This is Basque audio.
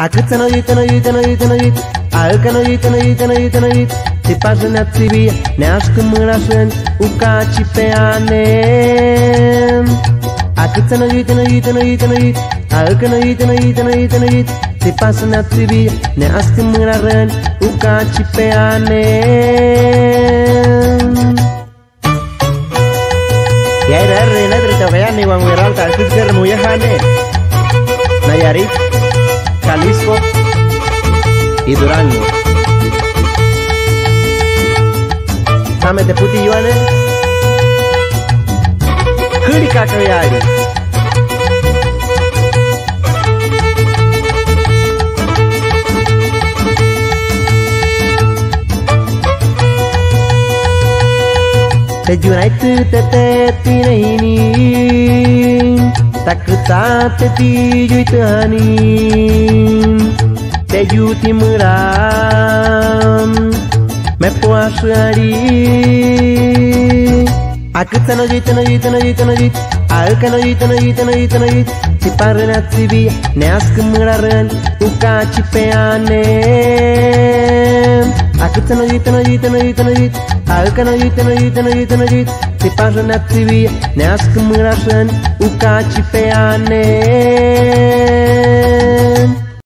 Akıtanoit, anoit, anoit, anoit Alkanoit, anoit, anoit, anoit Se passa na tibia Nească mânașân Ucaci pe anem Akıtanoit, anoit, anoit, anoit Alkanoit, anoit, anoit, anoit Se passa na tibia Nească mânașân Ucaci pe anem Yaira rena tritogayani Juan Guerral Calcizker Muyahane Nayarit Jalisco y Durango. Same te puti yuane. Kurika kayari. Te junai tu te Takta te ti jui Te juti muram Me poasari Akut no jit no jit no jit no jit Alka no jit no jit no jit no jit Si parren at sibi Ne ask muraren Uka chipeane Akut no jit no jit no jit no jit Alka no jit no jit no jit no jit ți paža na civija, ne askum grašan, u kači.